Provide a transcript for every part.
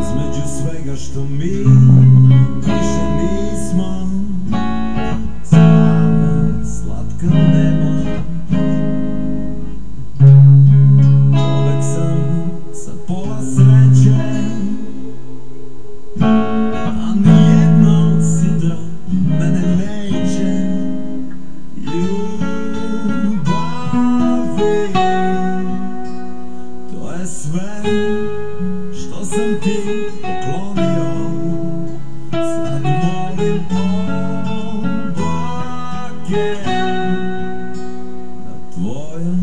Između svega što mi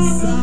sun.